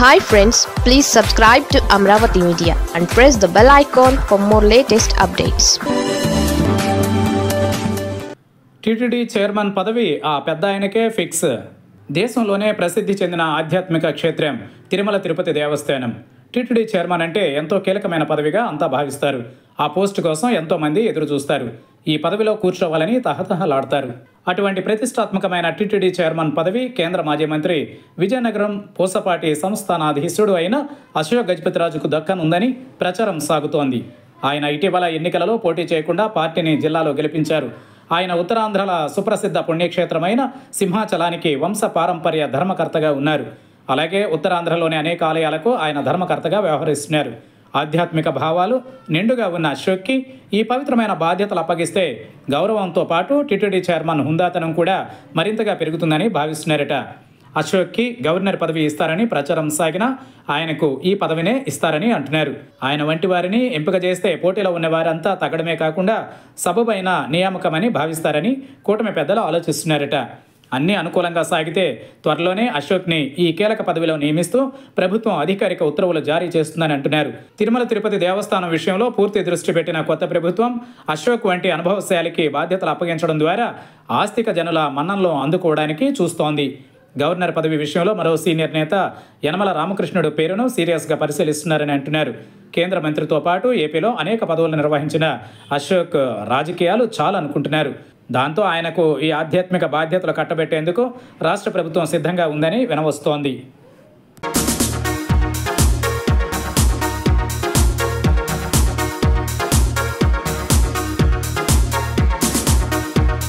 Hi friends please subscribe to Amaravati media and press the bell icon for more latest updates TTD chairman పదవి ఆ పెద్ద ఆయనకే fix దేశంలోనే ప్రసిద్ధి చెందిన ఆధ్యాత్మిక క్షేత్రం తిరుమల తిరుపతి దేవస్థానం. టీటీడీ చైర్మన్ అంటే ఎంతో కీలకమైన పదవిగా అంతా భావిస్తారు. ఆ పోస్టు కోసం ఎంతో మంది ఎదురు చూస్తారు. ఈ పదవిలో కూర్చోవాలని తహతహలాడతారు. అటువంటి ప్రతిష్టాత్మకమైన టీటీడీ చైర్మన్ పదవి కేంద్ర మాజీ మంత్రి విజయనగరం పూసపాటి సంస్థానాధీశుడు అయిన అశోక్ గజపతిరాజుకు దక్కనుందని ప్రచారం సాగుతోంది. ఆయన ఇటీవల ఎన్నికలలో పోటీ చేయకుండా పార్టీని జిల్లాలో గెలిపించారు. ఆయన ఉత్తరాంధ్రల సుప్రసిద్ధ పుణ్యక్షేత్రమైన సింహాచలానికి వంశ పారంపర్య ధర్మకర్తగా ఉన్నారు. అలాగే ఉత్తరాంధ్రలోని అనేక ఆలయాలకు ఆయన ధర్మకర్తగా వ్యవహరిస్తున్నారు. ఆధ్యాత్మిక భావాలు నిండుగా ఉన్న అశోక్కి ఈ పవిత్రమైన బాధ్యతలు అప్పగిస్తే గౌరవంతో పాటు టిటిడి చైర్మన్ హుందాతనం కూడా మరింతగా పెరుగుతుందని భావిస్తున్నారట. అశోక్కి గవర్నర్ పదవి ఇస్తారని ప్రచారం సాగినా ఆయనకు ఈ పదవినే ఇస్తారని అంటున్నారు. ఆయన వంటి వారిని ఎంపిక చేస్తే పోటీలో ఉన్న వారంతా తగ్గడమే కాకుండా సబబైన నియామకమని భావిస్తారని కూటమి పెద్దలు ఆలోచిస్తున్నారట. అన్నీ అనుకూలంగా సాగితే త్వరలోనే అశోక్ని ఈ కీలక పదవిలో నియమిస్తూ ప్రభుత్వం అధికారిక ఉత్తర్వులు జారీ చేస్తుందని అంటున్నారు. తిరుమల తిరుపతి దేవస్థానం విషయంలో పూర్తి దృష్టి పెట్టిన కొత్త ప్రభుత్వం అశోక్ వంటి అనుభవశాలికి బాధ్యతలు అప్పగించడం ద్వారా ఆస్తిక జనుల మన్ననలు అందుకోవడానికి చూస్తోంది. గవర్నర్ పదవి విషయంలో మరో సీనియర్ నేత యనమల రామకృష్ణుడు పేరును సీరియస్గా పరిశీలిస్తున్నారని అంటున్నారు. కేంద్ర మంత్రితో పాటు ఏపీలో అనేక పదవులు నిర్వహించిన అశోక్ రాజకీయాలు చాలా అనుకుంటున్నారు దాంతో ఆయనకు ఈ ఆధ్యాత్మిక బాధ్యతలు కట్టబెట్టేందుకు రాష్ట్ర ప్రభుత్వం సిద్ధంగా ఉందని వినవస్తోంది.